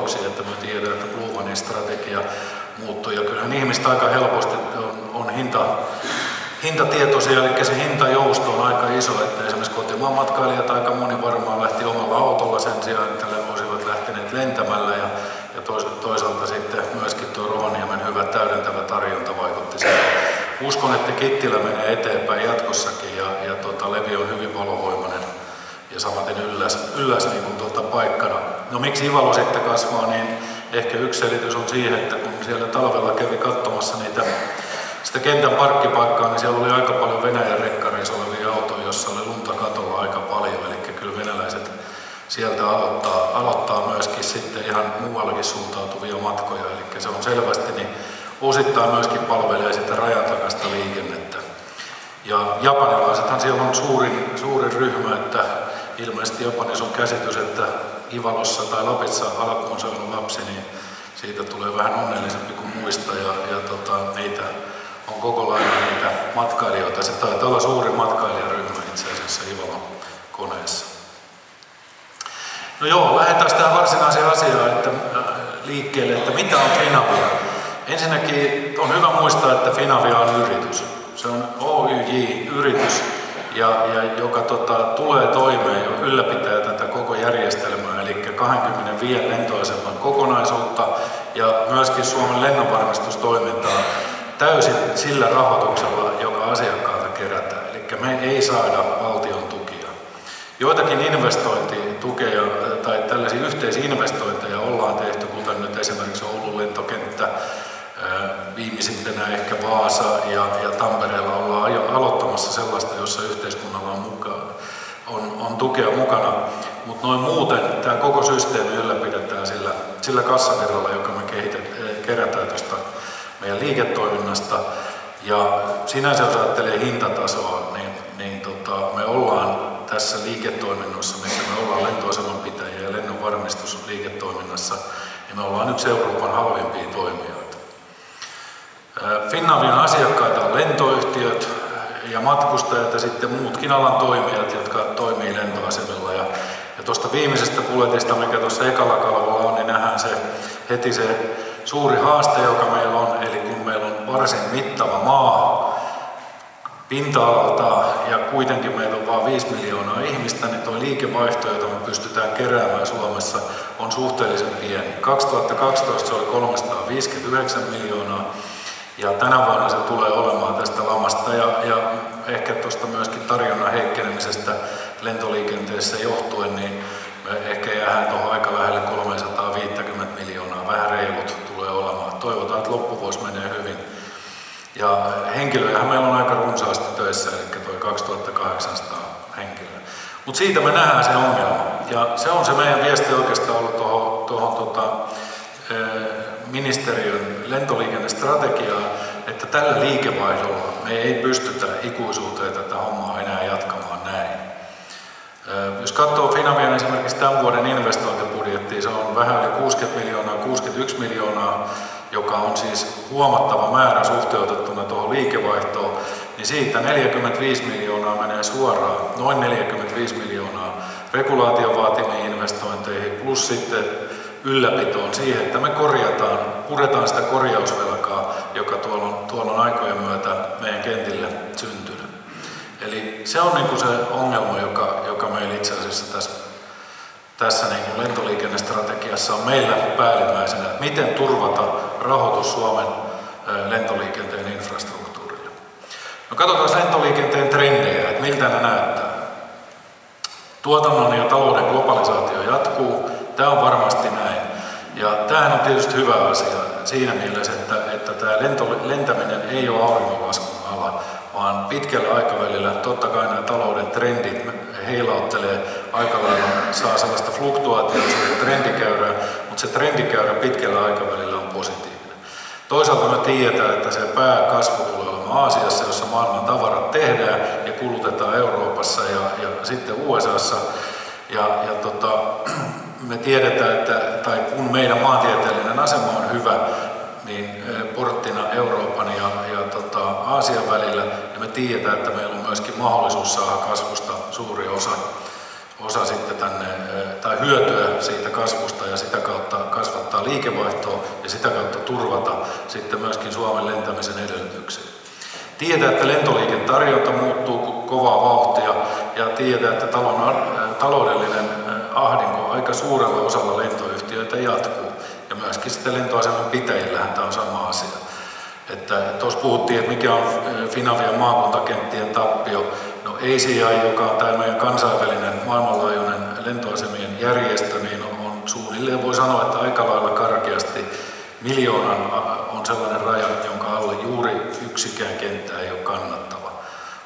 muutoksiin, että me tiedetään, että Blue strategia muuttui. Ja kyllähän ihmistä aika helposti on, on hinta, hintatietoisia, eli se hintajousto on aika iso, että esimerkiksi kotimaan matkailijat aika moni varmaan lähti omalla autolla sen sijaan, että olisivat lähteneet lentämällä ja, ja toisaalta sitten myöskin tuo Rovaniemen hyvä täydentävä tarjonta vaikutti siihen. Uskon, että Kittilä menee eteenpäin jatkossakin ja, ja tota, Levi on hyvin valovoimainen samaten ylläs, ylläs niin kuin tuota paikkana. No miksi Ivalo sitten kasvaa, niin ehkä yksi selitys on siihen, että kun siellä talvella kävi katsomassa niitä sitä kentän parkkipaikkaa, niin siellä oli aika paljon Venäjän rekkareissa olevia autoja, jossa oli lunta katolla aika paljon. Eli kyllä venäläiset sieltä aloittaa, aloittaa myöskin sitten ihan muuallakin suuntautuvia matkoja. Eli se on selvästi, niin osittain myöskin palvelee sitä rajatakaista liikennettä. Ja japanilaisethan siellä on suurin, suurin ryhmä, että ilmeisesti Japanissa on käsitys, että Ivalossa tai Lapissa alkuun saanut lapsi, niin siitä tulee vähän onnellisempi kuin muista ja, ja tota, niitä on koko lailla niitä matkailijoita. Se taitaa olla suuri matkailijaryhmä itse asiassa Ivalon koneessa. No joo, lähdetään tähän varsinaiseen asiaan että, äh, liikkeelle, että mitä on Finavia. Ensinnäkin on hyvä muistaa, että Finavia on yritys. Se on OYJ-yritys, ja, ja joka tota, tulee toimeen ja ylläpitää tätä koko järjestelmää, eli 25 lentoaseman kokonaisuutta ja myöskin Suomen lennonvarmistustoimintaa täysin sillä rahoituksella, joka asiakkaalta kerätään. Eli me ei saada valtion tukia. Joitakin investointitukea tai tällaisia yhteisinvestointeja ollaan tehty, kuten nyt esimerkiksi Oulun lentokenttä, viimeisimpänä ehkä Vaasa ja, ja Tampereella ollaan jo aloittamassa sellaista, jossa yhteiskunnalla on, mukaan, on, on tukea mukana. Mutta noin muuten tämä koko systeemi ylläpidetään sillä, sillä kassavirralla, joka me kehitet, kerätään tuosta meidän liiketoiminnasta. Ja sinänsä jos ajattelee hintatasoa, niin, niin tota, me ollaan tässä liiketoiminnassa, missä me ollaan lentoaseman pitäjiä ja lennonvarmistusliiketoiminnassa, niin me ollaan yksi Euroopan halvimpia toimijoita. Finnavian asiakkaita on lentoyhtiöt ja matkustajat ja sitten muutkin alan toimijat, jotka toimii lentoasemilla. Ja, ja tuosta viimeisestä puletista, mikä tuossa ekalla kalvolla on, niin nähdään se heti se suuri haaste, joka meillä on, eli kun meillä on varsin mittava maa pinta-alalta ja kuitenkin meillä on vain 5 miljoonaa ihmistä, niin tuo liikevaihto, jota me pystytään keräämään Suomessa, on suhteellisen pieni. 2012 se oli 359 miljoonaa ja tänä vuonna se tulee olemaan tästä lamasta ja, ja ehkä tuosta myöskin tarjonnan heikkenemisestä lentoliikenteessä johtuen, niin me ehkä jäähän tuohon aika lähelle 350 miljoonaa, vähän reilut toivotaan, että loppuvuosi menee hyvin. Ja henkilöjähän meillä on aika runsaasti töissä, eli tuo 2800 henkilöä. Mutta siitä me nähdään se ongelma. Ja se on se meidän viesti oikeastaan ollut tuohon, tuohon tota, ministeriön lentoliikennestrategiaan, että tällä liikevaihdolla me ei pystytä ikuisuuteen tätä hommaa enää jatkamaan näin. Jos katsoo Finavian esimerkiksi tämän vuoden investointibudjettia, se on vähän yli 60 miljoonaa, 61 miljoonaa joka on siis huomattava määrä suhteutettuna tuohon liikevaihtoon, niin siitä 45 miljoonaa menee suoraan, noin 45 miljoonaa regulaation vaatimiin investointeihin, plus sitten ylläpitoon siihen, että me korjataan, puretaan sitä korjausvelkaa, joka tuolla on, tuolla on aikojen myötä meidän kentille syntynyt. Eli se on niin kuin se ongelma, joka, joka meillä itse asiassa tässä tässä niin kuin lentoliikennestrategiassa on meillä päällimmäisenä, että miten turvata rahoitus Suomen lentoliikenteen infrastruktuurille. No katsotaan lentoliikenteen trendejä, että miltä ne näyttää. Tuotannon ja talouden globalisaatio jatkuu, tämä on varmasti näin. Ja tämähän on tietysti hyvä asia siinä mielessä, että, että tämä lento, lentäminen ei ole auringonlaskun ala, vaan pitkällä aikavälillä totta kai nämä talouden trendit heilauttelee aika lailla, saa sellaista fluktuaatiota siihen trendikäyrään, mutta se trendikäyrä pitkällä aikavälillä on positiivinen. Toisaalta me tiedetään, että se pääkasvu tulee olemaan Aasiassa, jossa maailman tavarat tehdään ja kulutetaan Euroopassa ja, ja sitten USAssa. Ja, ja tota, me tiedetään, että tai kun meidän maantieteellinen asema on hyvä, niin porttina Euroopan ja, ja tota, Aasian välillä, niin me tiedetään, että meillä on myöskin mahdollisuus saada kasvusta suuri osa, osa sitten tänne, tai hyötyä siitä kasvusta ja sitä kautta kasvattaa liikevaihtoa ja sitä kautta turvata sitten myöskin Suomen lentämisen edellytyksiä. Tietää, että lentoliiken tarjonta muuttuu kovaa vauhtia ja tietää, että talon, äh, taloudellinen ahdinko aika suurella osalla lentoyhtiöitä jatkuu. Ja myöskin sitten lentoaseman pitäjillähän tämä on sama asia. Että tuossa puhuttiin, että mikä on Finavian maakuntakenttien tappio. No ACI, joka on tämä meidän kansainvälinen maailmanlaajuinen lentoasemien järjestö, niin on suunnilleen voi sanoa, että aika lailla karkeasti miljoonan on sellainen raja, jonka alle juuri yksikään kenttä ei ole kannattava.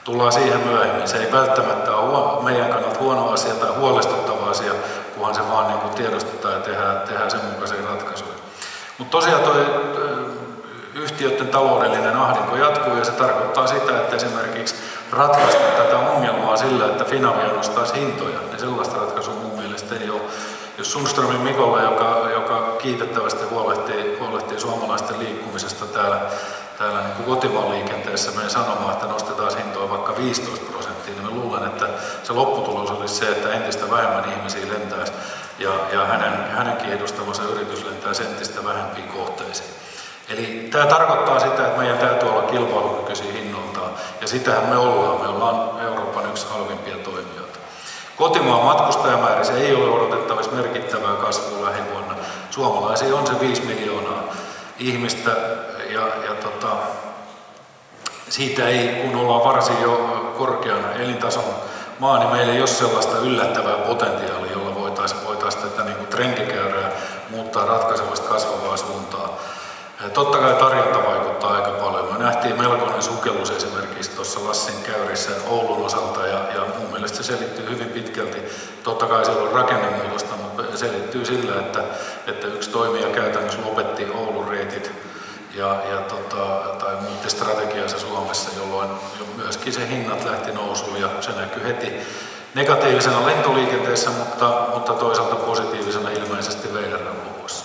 Tullaan siihen myöhemmin. Se ei välttämättä ole meidän kannalta huono asia tai huolestuttava asia, kunhan se vaan niin tiedostetaan ja tehdään, tehdään sen mukaisia ratkaisuja. Mutta tosiaan tuo yhtiöiden taloudellinen ahdinko jatkuu ja se tarkoittaa sitä, että esimerkiksi ratkaista tätä ongelmaa sillä, että Finavia nostaisi hintoja, niin sellaista ratkaisua mun mielestä ei ole. Jos Sundströmin Mikolla, joka, joka kiitettävästi huolehtii, huolehtii suomalaisten liikkumisesta täällä, täällä niin kotimaan liikenteessä menee sanomaan, että nostetaan hintoa vaikka 15 prosenttia, niin mä luulen, että se lopputulos olisi se, että entistä vähemmän ihmisiä lentäisi ja, ja hänen, hänenkin edustamansa yritys lentäisi entistä vähempiin kohteisiin. Eli tämä tarkoittaa sitä, että meidän täytyy olla kilpailukykyisiä hinnoltaan, ja sitähän me ollaan. Me ollaan Euroopan yksi halvimpia toimijoita. Kotimaan matkustajamäärissä ei ole odotettavissa merkittävää kasvua lähivuonna. Suomalaisia on se 5 miljoonaa ihmistä, ja, ja tota, siitä ei, kun ollaan varsin jo korkean elintason maa, niin meillä ei ole sellaista yllättävää potentiaalia, jolla voitaisiin voitais tätä niin kuin trendikäyrää muuttaa ratkaisevasti kasvavaa suuntaa. Totta kai tarjonta vaikuttaa aika paljon. Me nähtiin melkoinen sukellus esimerkiksi tuossa Lassin käyrissä Oulun osalta ja, ja mun mielestä se selittyy hyvin pitkälti. Totta kai siellä on rakennemuutosta, mutta se selittyy sillä, että, että yksi toimija käytännössä lopetti Oulun reitit ja, ja tota, tai muutti strategiansa Suomessa, jolloin myöskin se hinnat lähti nousuun ja se näkyy heti negatiivisena lentoliikenteessä, mutta, mutta toisaalta positiivisena ilmeisesti VRn luvussa.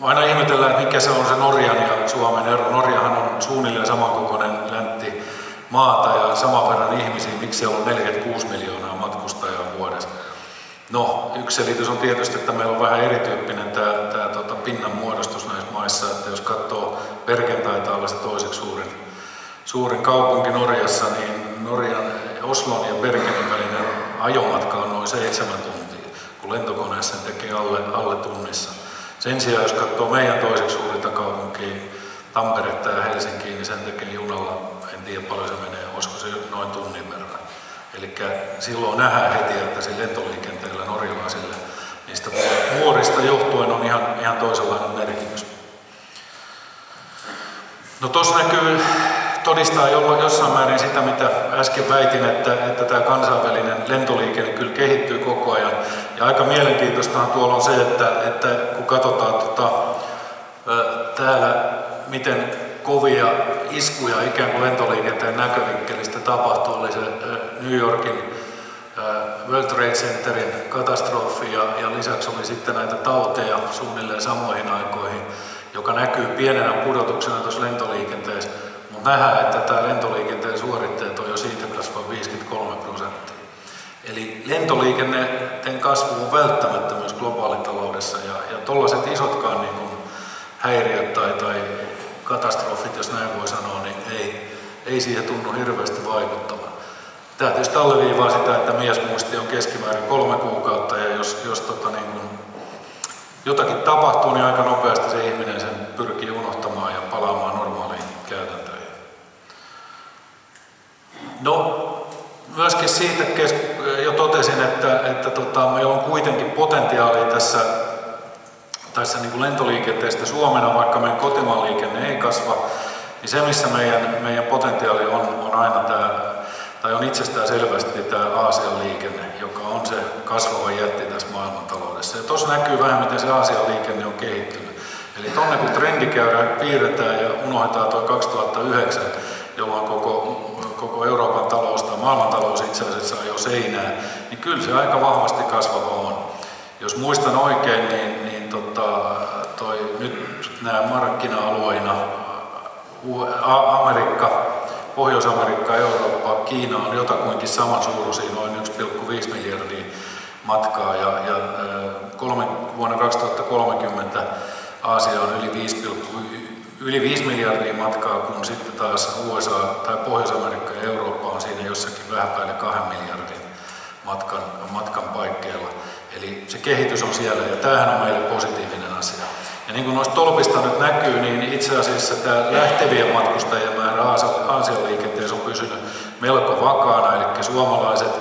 Aina ihmetellään, mikä se on se Norjan ja Suomen ero. Norjahan on suunnilleen samankokoinen läntti maata ja saman verran ihmisiä. Miksi siellä on 46 miljoonaa? No, yksi selitys on tietysti, että meillä on vähän erityyppinen tämä, tämä tota, pinnan muodostus näissä maissa, että jos katsoo Bergen taitaa olla se toiseksi suurin, suurin kaupunki Norjassa, niin Norjan Oslon ja Bergenin välinen ajomatka on noin seitsemän tuntia, kun lentokoneessa sen tekee alle, alle tunnissa. Sen sijaan, jos katsoo meidän toiseksi suurinta kaupunkia, Tamperetta ja Helsinkiä, niin sen tekee junalla, en tiedä paljon se menee, olisiko se noin tunnin verran. Eli silloin nähdään heti, että sillä lentoliikenteellä norjalaisille niistä vuorista johtuen on ihan, ihan toisenlainen merkitys. No tuossa näkyy todistaa jossain määrin sitä, mitä äsken väitin, että, että tämä kansainvälinen lentoliikenne kyllä kehittyy koko ajan. Ja aika mielenkiintoistahan tuolla on se, että, että kun katsotaan tota, täällä, miten kovia iskuja ikään kuin lentoliikenteen näkövinkkelistä tapahtui, oli se New Yorkin World Trade Centerin katastrofi ja, ja lisäksi oli sitten näitä tauteja suunnilleen samoihin aikoihin, joka näkyy pienenä pudotuksena tuossa lentoliikenteessä mutta nähdään, että tämä lentoliikenteen suoritteet on jo siitä kasvaa 53 prosenttia. Eli lentoliikenteen kasvu on välttämättömyys globaalitaloudessa ja, ja tuollaiset isotkaan niin kuin häiriöt tai, tai katastrofit, jos näin voi sanoa, niin ei, ei siihen tunnu hirveästi vaikuttavan. Tämä tietysti alleviivaa sitä, että miesmuisti on keskimäärin kolme kuukautta ja jos, jos tota niin kuin jotakin tapahtuu, niin aika nopeasti se ihminen sen pyrkii unohtamaan ja palaamaan normaaliin käytäntöön. No, myöskin siitä jo totesin, että, että tota, meillä on kuitenkin potentiaalia tässä, tässä niin kuin lentoliikenteestä Suomena, vaikka meidän kotimaan liikenne ei kasva, niin se, missä meidän, meidän potentiaali on, on aina tämä, tai on itsestään selvästi tämä Aasian liikenne, joka on se kasvava jätti tässä maailmantaloudessa. Ja tuossa näkyy vähän, miten se Aasian liikenne on kehittynyt. Eli tuonne kun trendikäyrä piirretään ja unohdetaan tuo 2009, jolloin koko koko Euroopan talous tai maailmantalous itse asiassa jo seinää, niin kyllä se aika vahvasti kasvava on. Jos muistan oikein, niin, niin tota, toi, nyt nämä markkina-alueina Amerikka, Pohjois-Amerikka, Eurooppa, Kiina on jotakuinkin saman suuruisia, noin 1,5 miljardia matkaa ja, ja kolmen vuonna 2030 Aasia on yli 5, yli 5 miljardia matkaa, kun sitten taas USA tai Pohjois-Amerikka ja Eurooppa on siinä jossakin vähän päälle 2 miljardin matkan, matkan paikkeilla. Eli se kehitys on siellä ja tämähän on meille positiivinen asia. Ja niin kuin noista tolpista nyt näkyy, niin itse asiassa tämä lähtevien matkustajien määrä Aasian liikenteessä on pysynyt melko vakaana, eli suomalaiset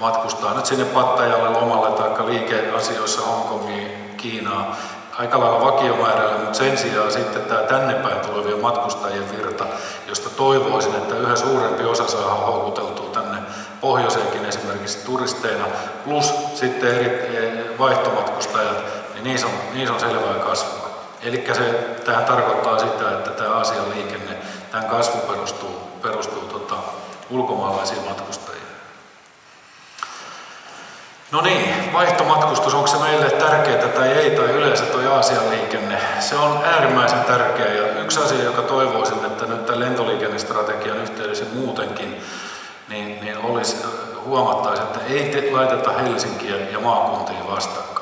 matkustaa nyt sinne Pattajalle lomalle tai liikeasioissa Hongkongiin, Kiinaan aika lailla vakiomäärällä, mutta sen sijaan sitten tämä tänne päin tulevien matkustajien virta, josta toivoisin, että yhä suurempi osa saa houkuteltua tänne pohjoiseenkin esimerkiksi turisteina, plus sitten eri e, vaihtomatkustajat, niin niissä on, niissä on selvää kasvua. Eli se, tähän tarkoittaa sitä, että tämä Aasian liikenne, tämän kasvu perustuu, perustuu tota, ulkomaalaisiin matkustajiin. No niin, vaihtomatkustus, onko se meille tärkeää tai ei, tai yleensä tuo Aasian liikenne? Se on äärimmäisen tärkeä ja yksi asia, joka toivoisin, että nyt tämän lentoliikennestrategian yhteydessä muutenkin, niin, niin olisi, huomattaisiin, että ei te, laiteta Helsinkiä ja maakuntiin vastakkain.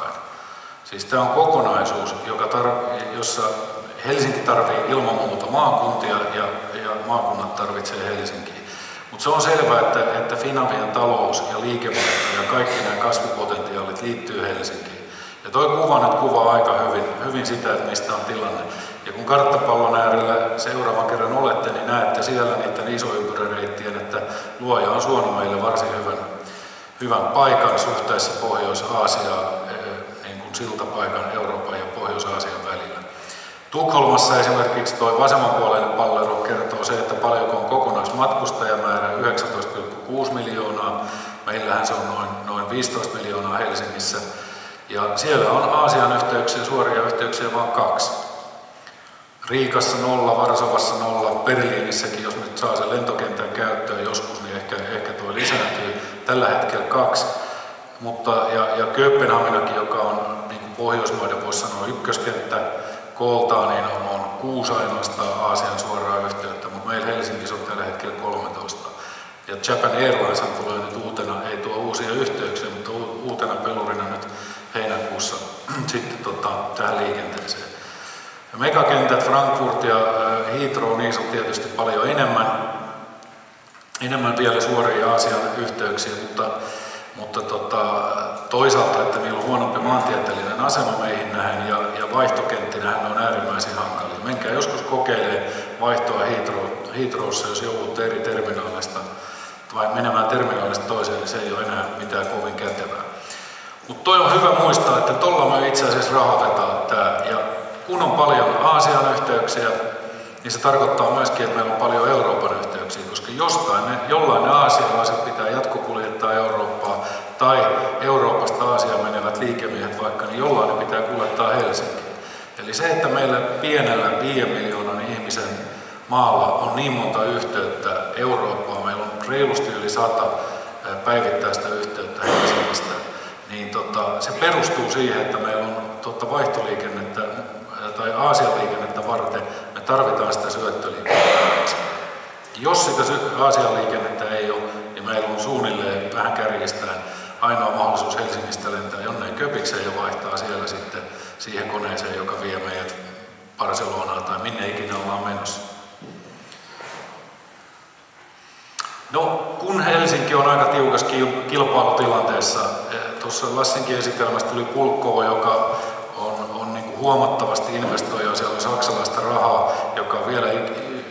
Siis tämä on kokonaisuus, joka tar- jossa Helsinki tarvitsee ilman muuta maakuntia ja, ja maakunnat tarvitsee Helsinkiä. Mutta se on selvää, että, että Finavian talous ja liikevaihto ja kaikki nämä kasvupotentiaalit liittyy Helsinkiin. Ja tuo kuva nyt kuvaa aika hyvin, hyvin sitä, että mistä on tilanne. Ja kun karttapallon äärellä seuraavan kerran olette, niin näette siellä niiden isoympyräreittien, että luoja on suonut meille varsin hyvän, hyvän paikan suhteessa Pohjois-Aasiaan, kuin siltapaikan Euroopan ja Pohjois-Aasian välillä. Tukholmassa esimerkiksi tuo vasemmanpuoleinen pallero kertoo se, että paljonko on kokonaismatkustajamäärä 19,6 miljoonaa. Meillähän se on noin, noin 15 miljoonaa Helsingissä. Ja siellä on Aasian yhteyksiä, suoria yhteyksiä vain kaksi. Riikassa nolla, Varsovassa nolla, Berliinissäkin, jos nyt saa sen lentokentän käyttöön joskus, niin ehkä, ehkä tuo lisääntyy. Tällä hetkellä kaksi. Mutta, ja, ja Kööpenhaminakin, joka on niin Pohjoismaiden voisi sanoa ykköskenttä, kooltaan niin on, on kuusi ainoastaan Aasian suoraa yhteyttä, mutta meillä Helsingissä on tällä hetkellä 13. Ja Japan Airlines tulee nyt uutena, ei tuo uusia yhteyksiä, mutta uutena pelurina nyt heinäkuussa sitten tota, tähän liikenteeseen. Ja megakentät Frankfurt ja äh, Heathrow, niissä on tietysti paljon enemmän, enemmän vielä suoria Aasian yhteyksiä, mutta mutta tota, toisaalta, että niillä on huonompi maantieteellinen asema meihin nähden ja, ja vaihtokenttinähän on äärimmäisen hankalia. Menkää joskus kokeilee vaihtoa Heathrowssa, jos joudutte eri terminaalista vai menemään terminaalista toiseen, niin se ei ole enää mitään kovin kätevää. Mutta toi on hyvä muistaa, että tuolla me itse asiassa rahoitetaan tämä. Ja kun on paljon Aasian yhteyksiä, niin se tarkoittaa myöskin, että meillä on paljon Euroopan yhteyksiä, koska jostain ne, jollain ne aasialaiset pitää jatkokuljettaa Eurooppaa, tai Euroopasta Aasiaan menevät liikemiehet vaikka, niin jollain ne pitää kuljettaa Helsinkiin. Eli se, että meillä pienellä 5 miljoonan ihmisen maalla on niin monta yhteyttä Eurooppaan, meillä on reilusti yli sata päivittäistä yhteyttä Helsingistä, niin tota, se perustuu siihen, että meillä on tota, vaihtoliikennettä tai Aasian liikennettä varten, tarvitaan sitä syöttöliikennettä. Jos sitä Aasian liikennettä ei ole, niin meillä on suunnilleen vähän kärjestään ainoa mahdollisuus Helsingistä lentää jonnekin Köpikseen ja vaihtaa siellä sitten siihen koneeseen, joka vie meidät Barcelonaan tai minne ikinä ollaan menossa. No, kun Helsinki on aika tiukassa kilpailutilanteessa, eh, tuossa Lassinkin esitelmästä tuli Pulkkoa, joka on, on niin kuin huomattavasti investoija, saksalaista rahaa, joka on vielä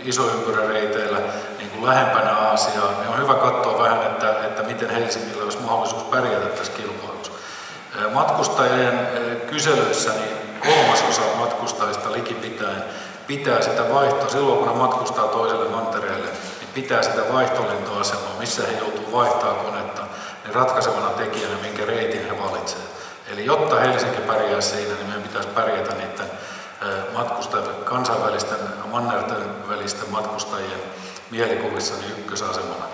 isoympyräreiteillä niin kuin lähempänä Aasiaa, niin on hyvä katsoa vähän, että, että miten Helsingillä olisi mahdollisuus pärjätä tässä kilpailussa. Matkustajien kyselyissä niin kolmasosa matkustajista likipitäen pitää sitä vaihtoa, silloin kun ne matkustaa toiselle mantereelle, niin pitää sitä vaihtolentoasemaa, missä he joutuu vaihtaa konetta, niin ratkaisevana tekijänä, minkä reitin he valitsevat. Eli jotta Helsinki pärjää siinä, niin meidän pitäisi pärjätä niiden matkustajien, kansainvälisten mannerten välisten matkustajien mielikuvissa niin ykkösasemana.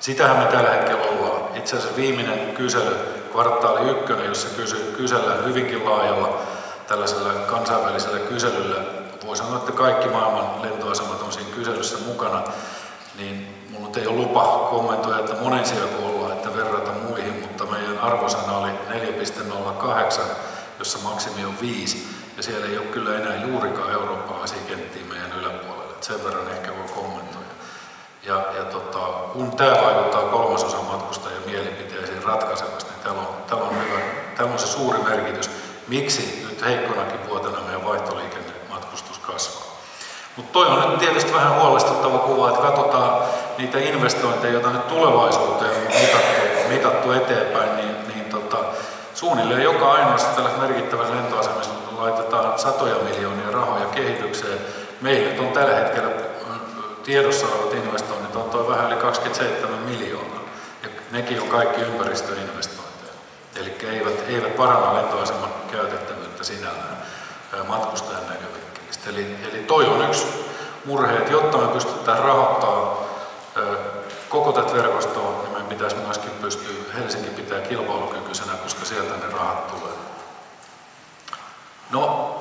Sitähän me tällä hetkellä ollaan. Itse asiassa viimeinen kysely, kvartaali ykkönen, jossa kysy, kysellään hyvinkin laajalla tällaisella kansainvälisellä kyselyllä, voi sanoa, että kaikki maailman lentoasemat on siinä kyselyssä mukana, niin minulla ei ole lupa kommentoida, että monen sijaan ollaan, että verrata muihin, mutta meidän arvosana oli 4,08 jossa maksimi on viisi, siellä ei ole kyllä enää juurikaan eurooppalaisia kenttiä meidän yläpuolella. Et sen verran ehkä voi kommentoida. Ja, ja tota, kun tämä vaikuttaa kolmasosa matkustajien mielipiteisiin ratkaisevasti, niin täällä on, täällä on, hyvä, täällä on se suuri merkitys, miksi nyt heikkonakin vuotena meidän vaihtoliikennematkustus kasvaa. Mutta toi on nyt tietysti vähän huolestuttava kuva, että katsotaan niitä investointeja, joita nyt tulevaisuuteen on mitattu, mitattu eteenpäin, niin, niin tota, suunnilleen joka ainoassa tällä merkittävässä lentoasemassa satoja miljoonia rahoja kehitykseen. Meillä on tällä hetkellä tiedossa olevat investoinnit on tuo vähän yli 27 miljoonaa. Ja nekin on kaikki ympäristöinvestointeja. Eli eivät, eivät paranna lentoaseman käytettävyyttä sinällään matkustajan näkövinkkelistä. Eli, eli toi on yksi murhe, että jotta me pystytään rahoittamaan koko tätä verkostoa, niin meidän pitäisi myöskin pystyä, Helsinki pitää kilpailukykyisenä, koska sieltä ne rahat tulee. No,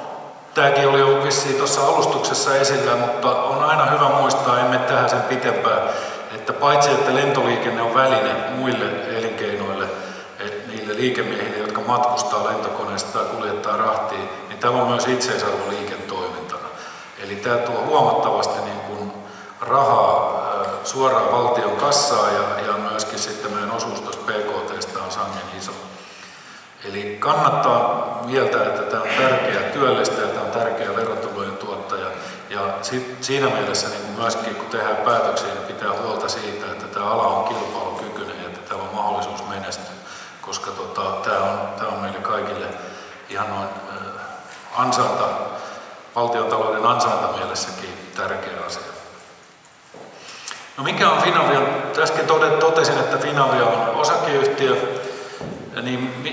Tämäkin oli jo vissiin tuossa alustuksessa esillä, mutta on aina hyvä muistaa, emme tähän sen pitempään, että paitsi että lentoliikenne on väline muille elinkeinoille, niille liikemiehille, jotka matkustaa lentokoneesta tai kuljettaa rahtiin, niin tämä on myös itseisarvo liiketoimintana. Eli tämä tuo huomattavasti niin kuin rahaa suoraan valtion kassaan ja, ja myöskin sitten meidän osuus tuosta PKT on sangen iso. Eli kannattaa mieltää, että tämä on tärkeä työllistäjä, tämä on tärkeä verotulojen tuottaja. Ja siinä mielessä niin myöskin kun tehdään päätöksiä, niin pitää huolta siitä, että tämä ala on kilpailukykyinen ja että täällä on mahdollisuus menestyä. Koska tota, tämä, on, tämä on meille kaikille ihan noin ansainta, valtiontalouden ansainta mielessäkin tärkeä asia. No mikä on Finavian? Äsken totesin, että Finavia on osakeyhtiö, niin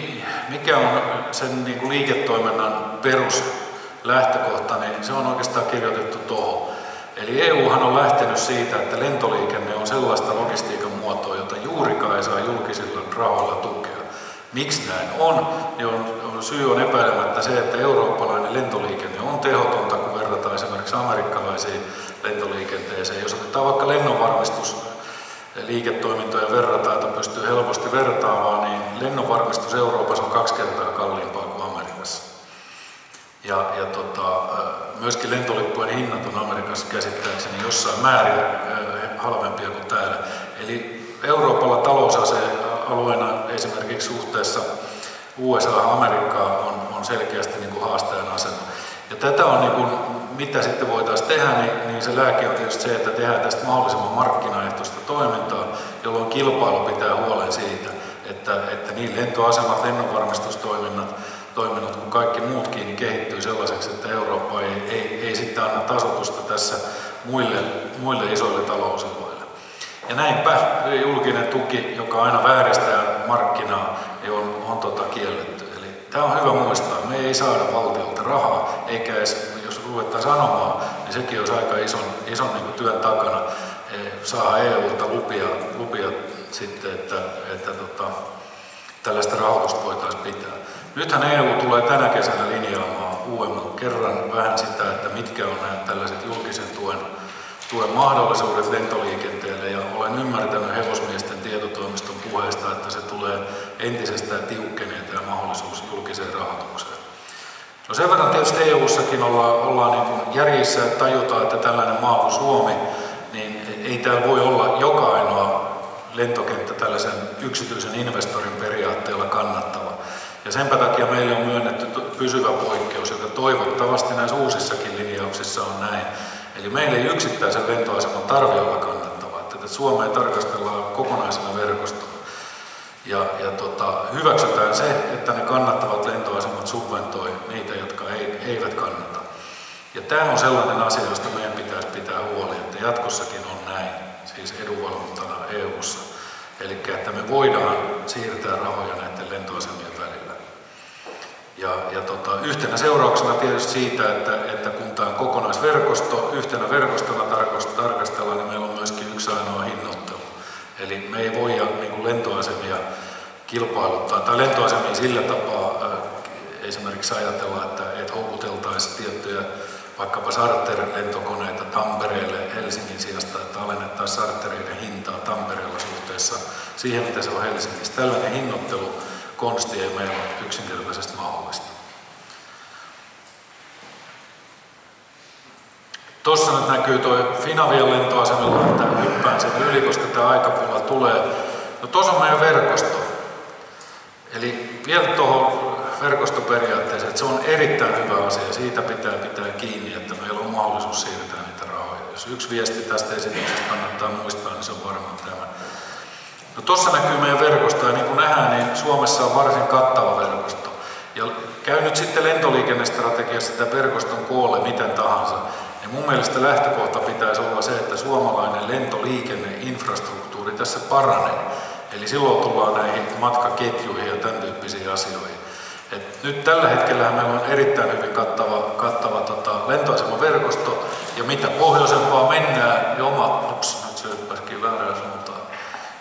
mikä on sen niin kuin liiketoiminnan peruslähtökohta, niin se on oikeastaan kirjoitettu tuohon. Eli EUhan on lähtenyt siitä, että lentoliikenne on sellaista logistiikan muotoa, jota juurikaan ei saa julkisilla rahoilla tukea. Miksi näin on? Niin on, syy on epäilemättä se, että eurooppalainen lentoliikenne on tehotonta, kun verrataan esimerkiksi amerikkalaisiin lentoliikenteeseen. Jos otetaan vaikka lennonvarmistus liiketoimintoja verrataan, että pystyy helposti vertaamaan, niin lennonvarmistus Euroopassa on kaksi kertaa kalliimpaa kuin Amerikassa. Ja, ja tota, myöskin lentolippujen hinnat on Amerikassa käsittääkseni jossain määrin halvempia kuin täällä. Eli Euroopalla talousalueena esimerkiksi suhteessa USA ja Amerikkaan on, on selkeästi niin kuin haastajan asema. Ja tätä on niin kuin mitä sitten voitaisiin tehdä, niin, niin se lääke on tietysti se, että tehdään tästä mahdollisimman markkinaehtoista toimintaa, jolloin kilpailu pitää huolen siitä, että, että niin lentoasemat, lennonvarmistustoiminnat, toiminnot kuin kaikki muutkin niin kehittyy sellaiseksi, että Eurooppa ei, ei, ei sitten anna tasotusta tässä muille, muille isoille talousalueille. Ja näinpä julkinen tuki, joka aina vääristää markkinaa, niin on, on tota kielletty. Eli tämä on hyvä muistaa. Me ei saada valtiolta rahaa, eikä edes ruvetta sanomaan, niin sekin olisi aika ison, ison niin työn takana eh, saa EUlta lupia, lupia sitten, että, että tota, tällaista rahoitusta voitaisiin pitää. Nythän EU tulee tänä kesänä linjaamaan uudemman kerran vähän sitä, että mitkä on nämä tällaiset julkisen tuen, tuen mahdollisuudet lentoliikenteelle ja olen ymmärtänyt hevosmiesten tietotoimiston puheesta, että se tulee entisestään tiukkenee tämä mahdollisuus. No sen verran tietysti EU-sakin ollaan, ollaan niin järjissä, että tajutaan, että tällainen maa kuin Suomi, niin ei täällä voi olla joka ainoa lentokenttä tällaisen yksityisen investorin periaatteella kannattava. Ja sen takia meille on myönnetty pysyvä poikkeus, joka toivottavasti näissä uusissakin linjauksissa on näin. Eli meillä ei yksittäisen lentoaseman tarvitse olla kannattava. Että Suomeen tarkastellaan kokonaisena verkostona. Ja, ja tota, hyväksytään se, että ne kannattavat lentoasemat subventoi niitä, jotka ei, eivät kannata. Ja tämä on sellainen asia, josta meidän pitäisi pitää huoli, että jatkossakin on näin, siis edunvalvontana EU-ssa. Eli että me voidaan siirtää rahoja näiden lentoasemien välillä. Ja, ja tota, yhtenä seurauksena tietysti siitä, että, että kun tämä on kokonaisverkosto, yhtenä verkostona tarkastellaan, niin meillä on myöskin yksi ainoa hinnoittelu. Eli me ei voida niin kuin lentoasemia kilpailuttaa, tai lentoasemia sillä tapaa esimerkiksi ajatella, että, että houkuteltaisiin tiettyjä vaikkapa charter-lentokoneita Tampereelle Helsingin sijasta, että alennettaisiin chartereiden hintaa Tampereella suhteessa siihen, mitä se on Helsingissä. Tällainen hinnoittelukonsti ei meillä ole yksinkertaisesti mahdollista. Tuossa nyt näkyy tuo Finavian lentoasemalla, että hyppään sen yli, koska tämä aikapulla tulee. No tuossa on meidän verkosto. Eli vielä tuohon verkostoperiaatteeseen, että se on erittäin hyvä asia. Siitä pitää pitää kiinni, että meillä on mahdollisuus siirtää niitä rahoja. Jos yksi viesti tästä esityksestä kannattaa muistaa, niin se on varmaan tämä. No tuossa näkyy meidän verkosto ja niin kuin nähdään, niin Suomessa on varsin kattava verkosto. Ja käy nyt sitten lentoliikennestrategiassa sitä verkoston koolle miten tahansa. Ja mun mielestä lähtökohta pitäisi olla se, että suomalainen lentoliikenneinfrastruktuuri tässä paranee. Eli silloin tullaan näihin matkaketjuihin ja tämän tyyppisiin asioihin. Et nyt tällä hetkellä meillä on erittäin hyvin kattava, kattava tota, lentoasemaverkosto, ja mitä pohjoisempaa mennään, niin oma, ups, nyt se hyppäsikin väärään suuntaan,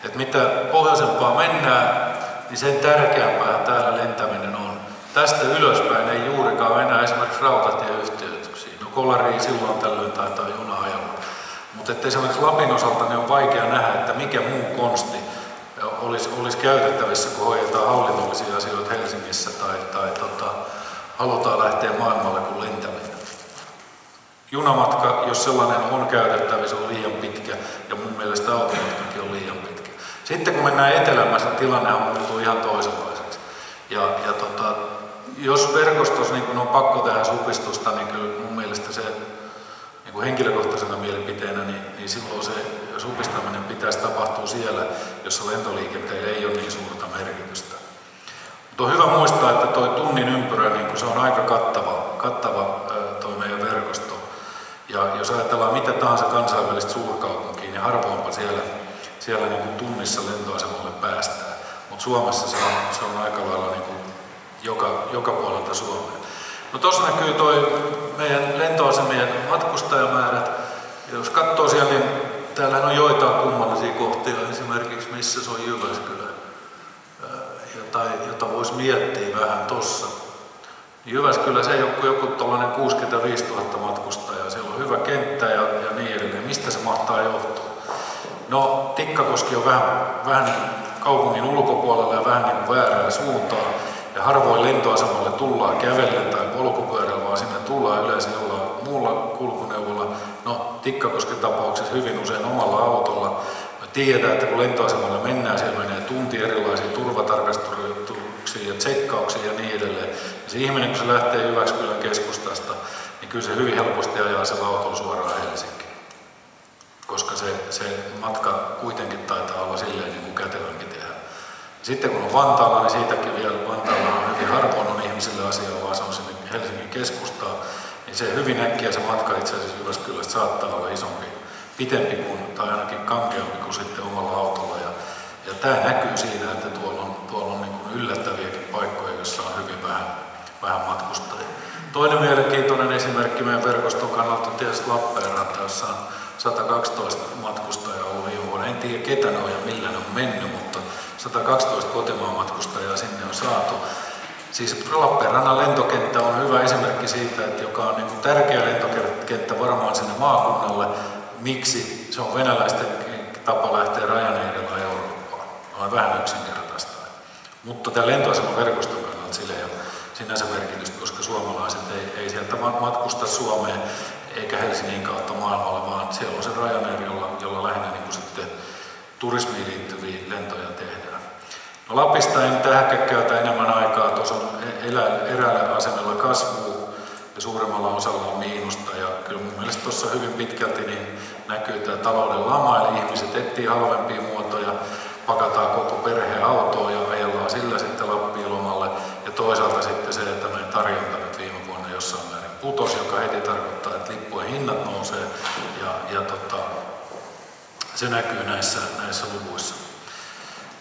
et mitä pohjoisempaa mennään, niin sen tärkeämpää täällä lentäminen on. Tästä ylöspäin ei juurikaan enää esimerkiksi rautatieyhteytyksiä. Kolariin silloin tällöin taitaa juna ajalla. Mutta esimerkiksi Lapin osalta niin on vaikea nähdä, että mikä muu konsti olisi, olisi käytettävissä, kun hoidetaan hallinnollisia asioita Helsingissä tai, tai tota, halutaan lähteä maailmalle kuin lentäminen. Junamatka, jos sellainen on käytettävissä, on liian pitkä ja mun mielestä automatkakin on liian pitkä. Sitten kun mennään etelämässä, tilanne muuttuu ihan toisenlaiseksi. Ja, ja tota, jos verkostossa niin on pakko tehdä supistusta, niin kyllä mun mielestä se niin henkilökohtaisena mielipiteenä, niin, niin silloin se supistaminen pitäisi tapahtua siellä, jossa lentoliikenteelle ei ole niin suurta merkitystä. Mutta on hyvä muistaa, että tuo tunnin ympyrä, niin kuin se on aika kattava, kattava tuo meidän verkosto. Ja jos ajatellaan mitä tahansa kansainvälistä suurkaupunkia, niin harvoinpa siellä, siellä niin kuin tunnissa lentoasemalle päästään. Mutta Suomessa se on, se on aika lailla niin kuin joka, joka puolelta Suomea. No tuossa näkyy toi meidän lentoasemien matkustajamäärät. Ja jos katsoo siellä, niin täällä on joitain kummallisia kohtia, esimerkiksi missä se on Jyväskylä, jota, jota voisi miettiä vähän tuossa. Jyväskylä se joku, joku tuollainen 65 000 matkustajaa, siellä on hyvä kenttä ja, ja niin edelleen. Mistä se mahtaa johtua? No Tikkakoski on vähän, vähän kaupungin ulkopuolella ja vähän niin väärää suuntaan. Ja harvoin lentoasemalle tullaan kävellen tai polkupyörällä, vaan sinne tullaan yleensä jollain muulla kulkuneuvolla. No, Tikkakosken tapauksessa hyvin usein omalla autolla. Me tiedetään, että kun lentoasemalle mennään, siellä menee tunti erilaisia turvatarkastuksia ja tsekkauksia ja niin edelleen. Ja se ihminen, kun se lähtee Jyväskylän keskustasta, niin kyllä se hyvin helposti ajaa se autolla suoraan Helsinkiin. Koska se, se matka kuitenkin taitaa olla silleen niin kuin kätevänkin. Sitten kun on Vantaalla, niin siitäkin vielä Vantaalla on hyvin harvoin on ihmisille asiaa, vaan se on sinne Helsingin keskustaa. Niin se hyvin äkkiä se matka itse asiassa Jyväskylästä saattaa olla isompi, pitempi kuin, tai ainakin kankeampi kuin sitten omalla autolla. Ja, ja tämä näkyy siinä, että tuolla on, tuolla on niin yllättäviäkin paikkoja, joissa on hyvin vähän, vähän matkustajia. Toinen mielenkiintoinen esimerkki meidän verkoston kannalta on tietysti Lappeenranta, jossa on 112 matkustajaa ollut viime vuonna. En tiedä ketä ne on ja millä ne on mennyt, mutta 112 kotimaan matkustajaa sinne on saatu. Siis Lappeenrannan lentokenttä on hyvä esimerkki siitä, että joka on niin tärkeä lentokenttä varmaan sinne maakunnalle. Miksi? Se on venäläisten tapa lähteä Ryanairilla Eurooppaan. On vähän yksinkertaista. Mutta tämä lentoaseman verkoston kannalta sille ei ole sinänsä merkitystä, koska suomalaiset ei, ei sieltä matkusta Suomeen eikä Helsingin kautta maailmalle, vaan siellä on se Ryanair, jolla, jolla lähinnä niin kuin sitten turismiin liittyviä lentoja tehdään. No Lapista en tähän käytä enemmän aikaa, tuossa on e- eräällä asemalla kasvu ja suuremmalla osalla on miinusta. Ja kyllä mun mielestä tuossa hyvin pitkälti niin näkyy tämä talouden lama, eli ihmiset etsii halvempia muotoja, pakataan koko perhe autoon ja ajellaan sillä sitten Lappiin lomalle. Ja toisaalta sitten se, että meidän tarjonta nyt viime vuonna jossain määrin putos, joka heti tarkoittaa, että lippujen hinnat nousee. Ja, ja tota, se näkyy näissä, näissä luvuissa.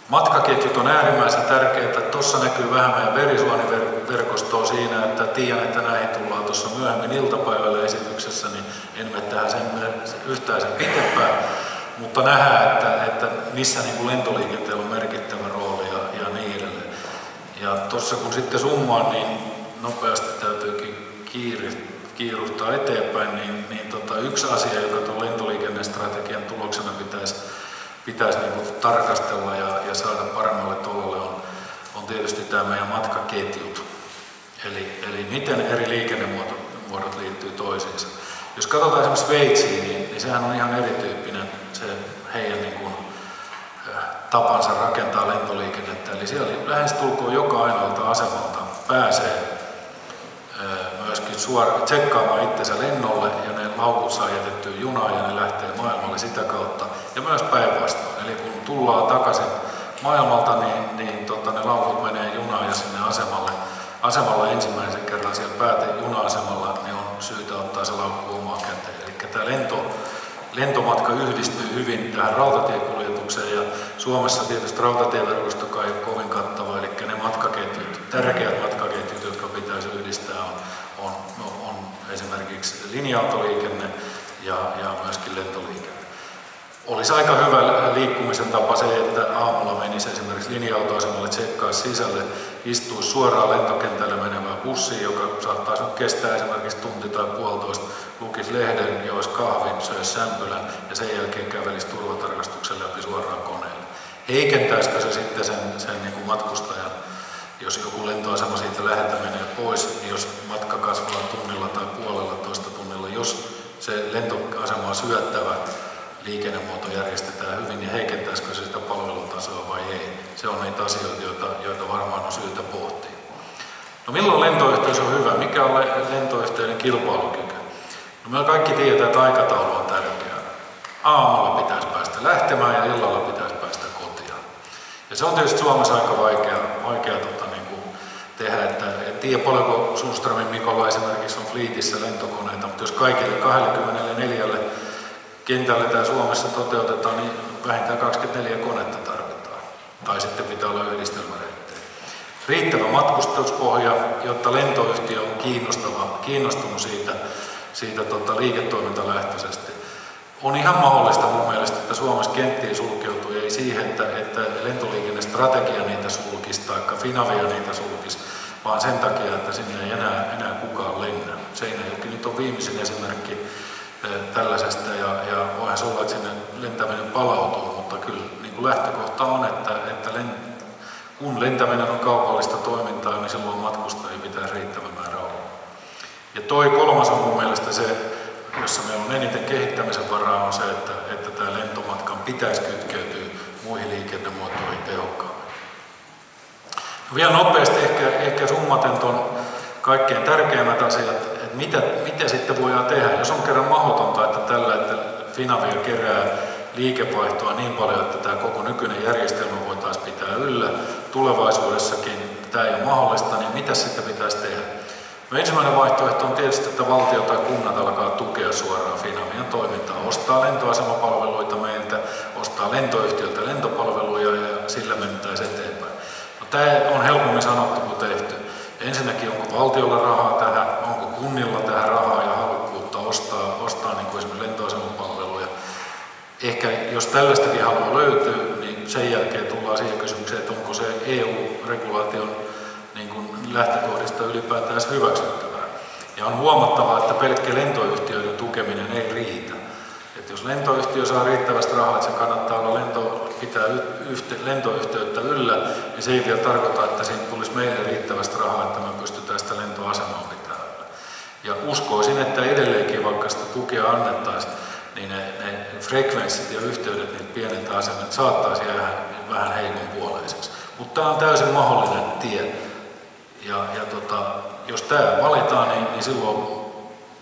Matkaketjut on äärimmäisen tärkeitä. Tuossa näkyy vähän meidän verisuoniverkostoa siinä, että tiedän, että näihin tullaan tuossa myöhemmin iltapäivällä esityksessä, niin en mene tähän sen yhtään sen pitempään. Mutta nähdään, että, että missä niin kuin lentoliikenteellä on merkittävä rooli ja, ja niin edelleen. Ja tuossa kun sitten summaan, niin nopeasti täytyykin kiiri, kiiruhtaa eteenpäin, niin, niin tota, yksi asia, joka tuon lentoliikennestrategian tuloksena pitäisi, pitäisi niin kuin tarkastella ja, ja saada paremmalle tolalle on, on tietysti tämä meidän matkaketjut. Eli, eli miten eri liikennemuodot liittyy toisiinsa. Jos katsotaan esimerkiksi Sveitsiä, niin, niin sehän on ihan erityyppinen se heidän niin kuin, tapansa rakentaa lentoliikennettä. Eli siellä lähestulkoon joka ainoalta asemalta pääsee myöskin suora, tsekkaamaan itsensä lennolle ja ne laukut saa jätettyä junaan ja ne lähtee maailmalle sitä kautta. Ja myös päinvastoin. Eli kun tullaan takaisin maailmalta, niin, niin tota, ne laukut menee junaan ja sinne asemalle. Asemalla ensimmäisen kerran siellä pääte juna-asemalla, niin on syytä ottaa se laukku omaan käteen. Eli tämä lento, lentomatka yhdistyy hyvin tähän rautatiekuljetukseen ja Suomessa tietysti rautatieverkosto ei ole kovin kattava, eli ne matkaketjut, tärkeät matkaketjut, jotka pitäisi yhdistää, on, on, on esimerkiksi linja-autoliikenne ja, ja myöskin lentoliikenne. Olisi aika hyvä liikkumisen tapa se, että aamulla menisi esimerkiksi linja-autoasemalle tsekkaa sisälle, istuisi suoraan lentokentälle menevään bussiin, joka saattaisi nyt kestää esimerkiksi tunti tai puolitoista, lukisi lehden, joisi kahvin, söisi sämpylän ja sen jälkeen kävelisi turvatarkastuksen läpi suoraan koneelle. Heikentäisikö se sitten sen, sen niin kuin matkustajan, jos joku lentoasema siitä läheltä menee pois, niin jos matka kasvaa tunnilla tai puolella toista tunnilla, jos se lentoasema on syöttävä, liikennemuoto järjestetään hyvin, niin heikentäisikö se sitä palvelutasoa vai ei? Se on niitä asioita, joita, joita varmaan on syytä pohtia. No milloin lentoyhteys on hyvä? Mikä on lentoyhteyden kilpailukyky? No me kaikki tiedetään, että aikataulu on tärkeä. Aamulla pitäisi päästä lähtemään ja illalla pitäisi päästä kotiin. Ja se on tietysti Suomessa aika vaikea, vaikea tota, niin kuin tehdä, että tiedä paljonko Sundströmin Mikolla esimerkiksi on Fleetissä lentokoneita, mutta jos kaikille 24 kentällä tämä Suomessa toteutetaan, niin vähintään 24 konetta tarvitaan. Tai sitten pitää olla yhdistelmäreittejä. Riittävä matkustuspohja, jotta lentoyhtiö on kiinnostava, kiinnostunut siitä, siitä tota, liiketoimintalähtöisesti. On ihan mahdollista mun mielestä, että Suomessa kenttiin sulkeutuu ei siihen, että, että lentoliikennestrategia niitä sulkisi tai Finavia niitä sulkisi, vaan sen takia, että sinne ei enää, enää kukaan lennä. Seinäjoki nyt on viimeisin esimerkki tällaisesta ja, ja voihan se olla, että sinne lentäminen palautuu, mutta kyllä niin kuin lähtökohta on, että, että lent, kun lentäminen on kaupallista toimintaa, niin silloin matkustajia pitää riittävä määrä olla. Ja toi kolmas on mun mielestä se, jossa meillä on eniten kehittämisen varaa, on se, että, että tämä lentomatkan pitäisi kytkeytyä muihin liikennemuotoihin tehokkaammin. Vielä nopeasti ehkä, ehkä summaten tuon kaikkein tärkeimmät asiat mitä, mitä sitten voidaan tehdä, jos on kerran mahdotonta, että tällä, että Finavia kerää liikevaihtoa niin paljon, että tämä koko nykyinen järjestelmä voitaisiin pitää yllä tulevaisuudessakin, tämä ei ole mahdollista, niin mitä sitten pitäisi tehdä? No ensimmäinen vaihtoehto on tietysti, että valtio tai kunnat alkaa tukea suoraan Finavian toimintaa, ostaa lentoasemapalveluita meiltä, ostaa lentoyhtiöltä lentopalveluja ja sillä mentäisiin eteenpäin. Tämä on helpommin sanottu kuin tehty. Ensinnäkin onko valtiolla rahaa tähän, onko kunnilla tähän rahaa ja halukkuutta ostaa, ostaa niin kuin esimerkiksi lentoasemapalveluja. Ehkä jos tällaistakin halua löytyy, niin sen jälkeen tullaan siihen kysymykseen, että onko se EU-regulaation niin kuin lähtökohdista ylipäätään hyväksyttävää. Ja on huomattavaa, että pelkkä lentoyhtiöiden tukeminen ei riitä. Että jos lentoyhtiö saa riittävästi rahaa, että se kannattaa olla lento, pitää yhte, lentoyhteyttä yllä, niin se ei vielä tarkoita, että siinä tulisi meille riittävästi rahaa, että me pystytään sitä lentoasemaa pitämään. Ja uskoisin, että edelleenkin vaikka sitä tukea annettaisiin, niin ne, ne frekvenssit ja yhteydet, niin pienet asemat saattaisi jäädä vähän heikon puoleiseksi. Mutta tämä on täysin mahdollinen tie. Ja, ja tota, jos tämä valitaan, niin, niin silloin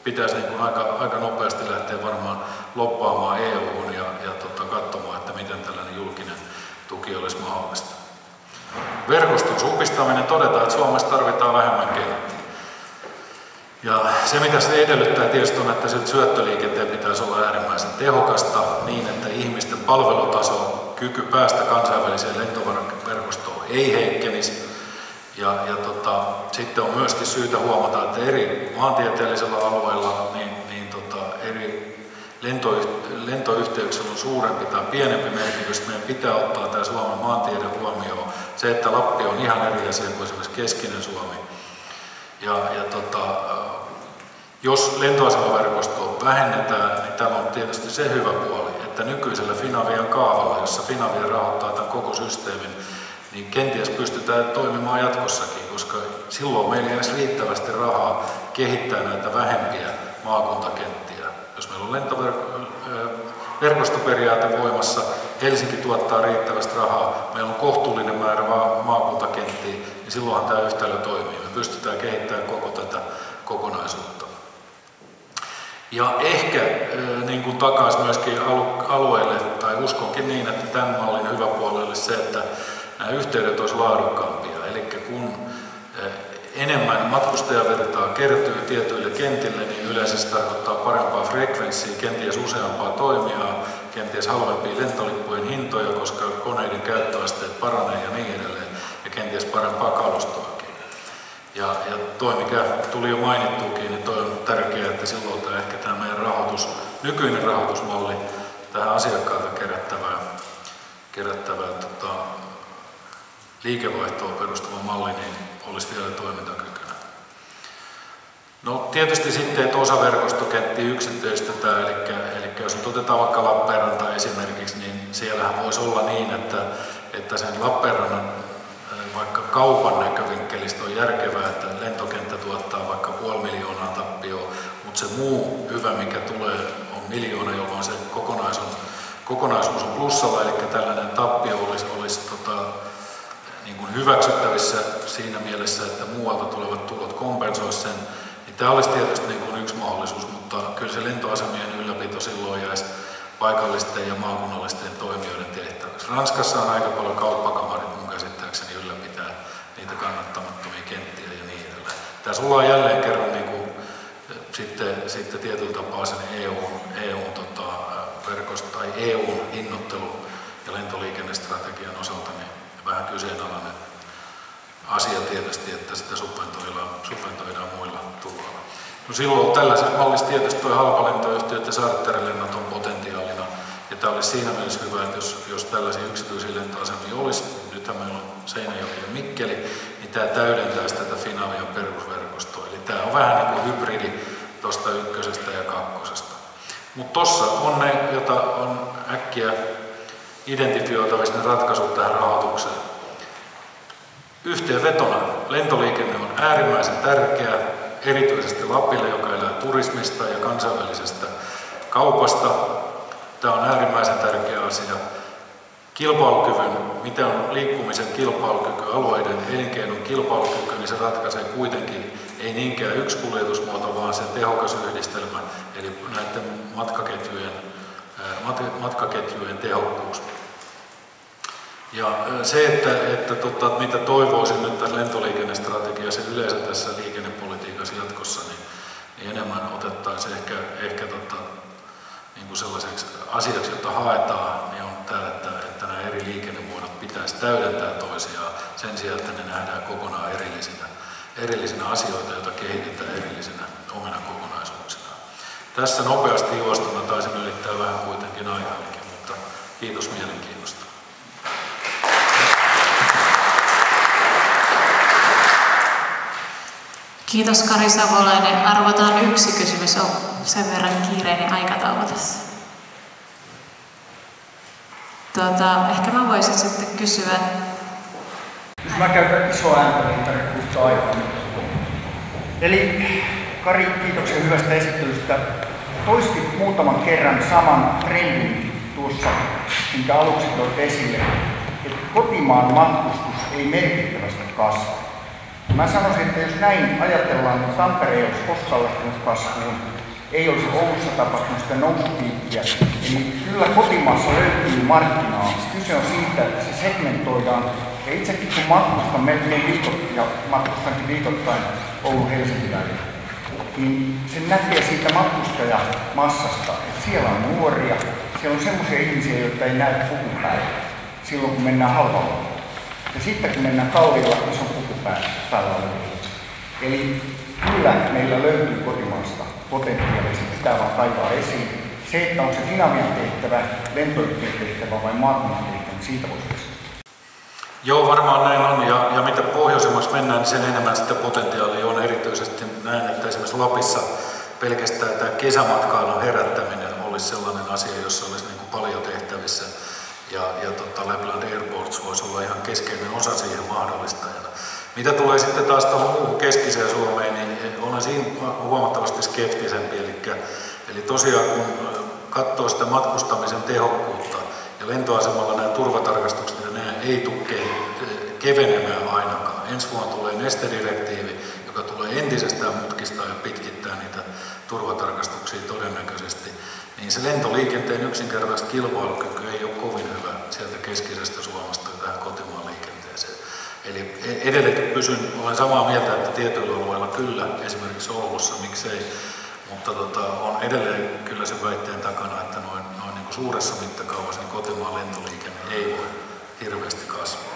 pitäisi niin kuin aika, aika nopeasti lähteä varmaan loppaamaan EUhun ja, ja tota, katsomaan, että miten tällainen julkinen tuki olisi mahdollista. Verkoston supistaminen todetaan, että Suomessa tarvitaan vähemmän kenttiä. Ja se, mitä se edellyttää tietysti on, että syöttöliikenteen pitäisi olla äärimmäisen tehokasta niin, että ihmisten palvelutaso, kyky päästä kansainväliseen lentoverkostoon ei heikkenisi. Ja, ja tota, sitten on myöskin syytä huomata, että eri maantieteellisillä alueilla niin, niin tota, eri lentoyht- lentoyhteyksillä on suurempi tai pienempi merkitys. Meidän pitää ottaa tämä Suomen maantiede huomioon. Se, että Lappi on ihan eri asia kuin esimerkiksi keskinen Suomi. Ja, ja tota, jos lentoasemaverkostoa vähennetään, niin täällä on tietysti se hyvä puoli, että nykyisellä Finavian kaavalla, jossa Finavia rahoittaa tämän koko systeemin, niin kenties pystytään toimimaan jatkossakin, koska silloin meillä ei riittävästi rahaa kehittää näitä vähempiä maakuntakenttiä. jos meillä on lentoverkostoperiaate voimassa, Helsinki tuottaa riittävästi rahaa, meillä on kohtuullinen määrä maakuntakenttiä, niin silloinhan tämä yhtälö toimii. Me pystytään kehittämään koko tätä kokonaisuutta. Ja ehkä niin kuin takaisin myöskin alueelle, tai uskonkin niin, että tämän mallin hyvä puoli olisi se, että nämä yhteydet olisivat laadukkaampia. Eli kun enemmän matkustajavirtaa kertyy tietyille kentille, niin yleensä se tarkoittaa parempaa frekvenssiä, kenties useampaa toimijaa, kenties halvempia lentolippujen hintoja, koska koneiden käyttöasteet paranee ja niin edelleen, ja kenties parempaa kalustoakin. Ja, ja toi, mikä tuli jo mainittuukin, niin toi on tärkeää, että silloin tämä ehkä tämä meidän rahoitus, nykyinen rahoitusmalli, tähän asiakkaalta kerättävää, kerättävää tota, liikevaihtoon perustuva malli, niin olisi vielä toimintakykyinen. No tietysti sitten, että osa verkostokenttiä yksityistetään, eli, eli jos nyt otetaan vaikka Lappeenranta esimerkiksi, niin siellähän voisi olla niin, että, että sen Lappeenrannan vaikka kaupan näkövinkkelistä on järkevää, että lentokenttä tuottaa vaikka puoli miljoonaa tappioa, mutta se muu hyvä, mikä tulee, on miljoona, jolloin se kokonaisuus, kokonaisuus on plussalla, eli tällainen tappio olisi, olisi tota, niin kuin hyväksyttävissä siinä mielessä, että muualta tulevat tulot kompensoisivat sen, niin tämä olisi tietysti niin kuin yksi mahdollisuus, mutta kyllä se lentoasemien ylläpito silloin jäisi paikallisten ja maakunnallisten toimijoiden tehtäväksi. Ranskassa on aika paljon kauppakamarit mun käsittääkseni ylläpitää niitä kannattamattomia kenttiä ja niin edelleen. Tässä ollaan jälleen kerran niin kuin, sitten, sitten tietyllä tapaa sen EU, EU tota, verkosto tai EUn hinnoittelu ja lentoliikennestrategian osalta niin vähän kyseenalainen asia tietysti, että sitä subventoidaan, subventoidaan muilla tuloilla. No silloin tällaisessa mallissa tietysti tuo halpalentoyhtiöt ja saarterilennot on potentiaalina. Ja tämä olisi siinä mielessä hyvä, että jos, jos tällaisia yksityisiä lentoasemia olisi, nythän meillä on Seinäjoki ja Mikkeli, niin tämä täydentäisi tätä Finavian perusverkostoa. Eli tämä on vähän niin kuin hybridi tuosta ykkösestä ja kakkosesta. Mutta tuossa on ne, joita on äkkiä identifioitavissa ne ratkaisut tähän rahoitukseen. Yhteenvetona lentoliikenne on äärimmäisen tärkeä, erityisesti Lapille, joka elää turismista ja kansainvälisestä kaupasta. Tämä on äärimmäisen tärkeä asia. Kilpailukyvyn, mitä on liikkumisen kilpailukyky, alueiden elinkeinon kilpailukyky, niin se ratkaisee kuitenkin ei niinkään yksi kuljetusmuoto, vaan se tehokas yhdistelmä, eli näiden matkaketjujen, matkaketjujen tehokkuus. Ja se, että, että tota, mitä toivoisin nyt tässä lentoliikennestrategiassa ja yleensä tässä liikennepolitiikassa jatkossa, niin, niin enemmän otettaisiin ehkä, ehkä tota, niin kuin sellaiseksi asiaksi, jota haetaan, niin on tämä, että, että nämä eri liikennemuodot pitäisi täydentää toisiaan sen sijaan, että ne nähdään kokonaan erillisinä, erillisinä asioita, joita kehitetään erillisinä omina kokonaisuuksina. Tässä nopeasti juostuna taisin ylittää vähän kuitenkin aikanikin, mutta kiitos mielenkiinnosta. Kiitos Kari Savolainen. Arvotaan yksi kysymys, on sen verran kiireinen aikataulu tässä. Tuota, ehkä mä voisin sitten kysyä. Jos mä käytän iso ääntä, niin tarvitsee aikaa. Eli Kari, kiitoksia hyvästä esittelystä. Toistit muutaman kerran saman trendin tuossa, minkä aluksi toit esille, että kotimaan matkustus ei merkittävästi kasva. Mä sanoisin, että jos näin ajatellaan, että Tampere ei olisi lähtenyt kasvuun, ei olisi Oulussa tapahtunut sitä nousupiikkiä. Eli kyllä kotimaassa löytyy markkinaa. Kyse on siitä, että se segmentoidaan. Ja itsekin kun matkustan melkein viikot, ja matkustankin viikoittain Oulu-Helsinki välillä, niin se näkee siitä matkustajamassasta, että siellä on nuoria, siellä on semmoisia ihmisiä, joita ei näy pukupäivä silloin, kun mennään halvalla. Ja sitten kun mennään kalliilla, niin se on päällä Eli kyllä meillä löytyy kotimaasta potentiaalia, se pitää vaan kaivaa esiin. Se, että onko se Finavian tehtävä, lentoyhtiön tehtävä vai maakunnan tehtävä, siitä voisi Joo, varmaan näin on. Ja, ja mitä pohjoisemmaksi mennään, niin sen enemmän sitä potentiaalia on erityisesti näin, että esimerkiksi Lapissa pelkästään tämä kesämatkailun herättäminen olisi sellainen asia, jossa olisi niin kuin paljon tehtävissä. Ja, ja tota, Lapland Airports voisi olla ihan keskeinen osa siihen mahdollistajana. Mitä tulee sitten taas tuohon muuhun keskiseen Suomeen, niin olen siinä huomattavasti skeptisempi. Eli, Eli tosiaan kun katsoo sitä matkustamisen tehokkuutta ja lentoasemalla nämä turvatarkastukset ja nämä ei tule kevenemään ainakaan. Ensi vuonna tulee nestedirektiivi, joka tulee entisestään mutkistaa ja pitkittää niitä turvatarkastuksia todennäköisesti. Niin se lentoliikenteen yksinkertaista kilpailukyky ei ole kovin hyvä sieltä keskisestä Suomesta tähän kotimaan liikenteeseen. Eli edelleen pysyn, olen samaa mieltä, että tietyillä alueilla kyllä, esimerkiksi Oulussa, miksei, mutta tota, on edelleen kyllä sen väitteen takana, että noin niin suuressa mittakaavassa niin kotimaan lentoliikenne ei voi hirveästi kasvaa.